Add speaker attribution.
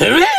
Speaker 1: Hurra!